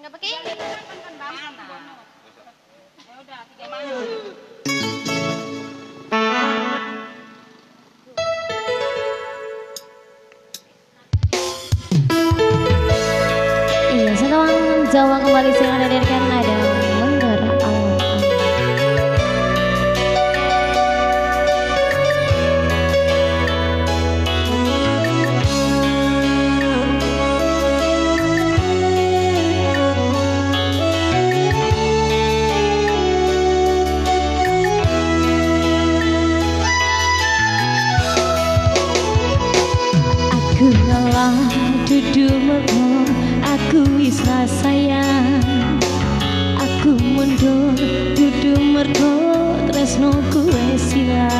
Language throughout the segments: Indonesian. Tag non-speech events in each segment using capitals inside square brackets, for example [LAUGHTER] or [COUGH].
Enggak pakai ini. Jawa kembali dari hadirkan dudumelmu aku bisa sayang. Aku mundur duduk mergo tresno kuwe silang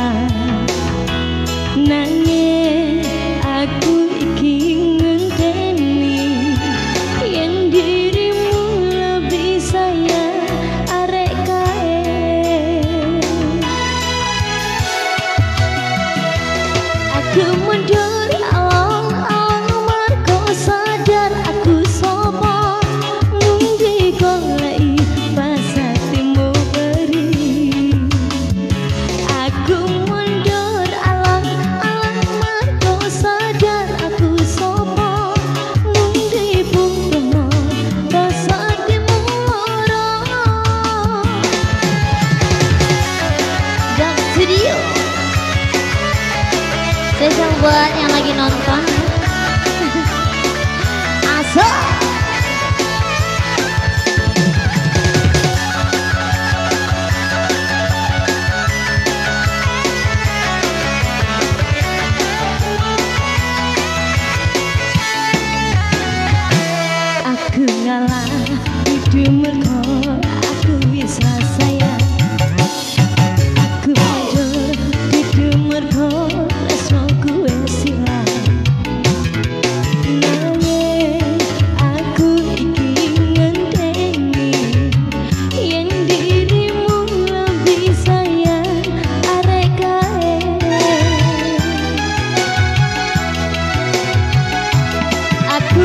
buat yang lagi nonton. [LAUGHS] Asal. aku ngalah di merko aku bisa sayang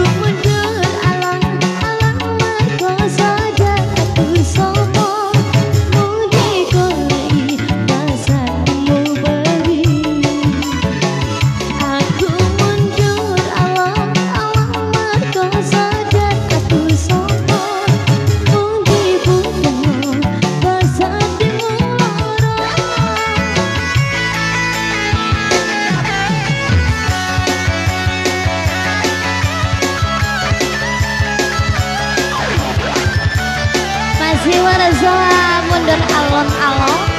one. Zola mundur alon-alon.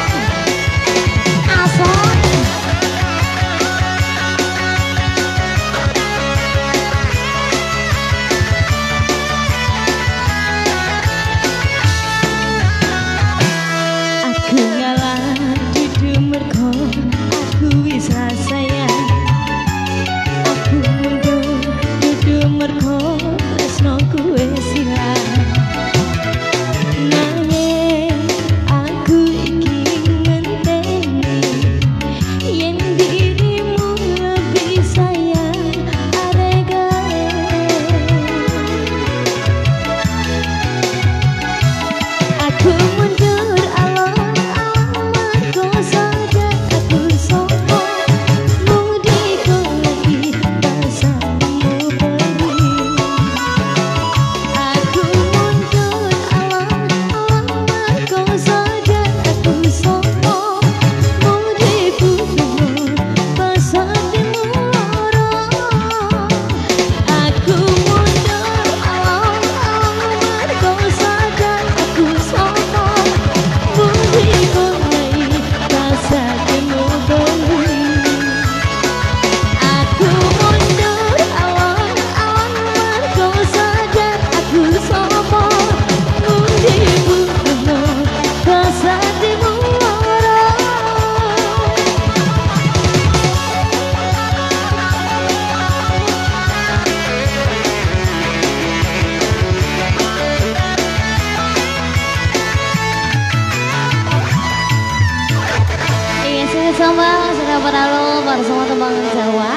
Abang, Singapura Lalu, semua Tembang Jawa.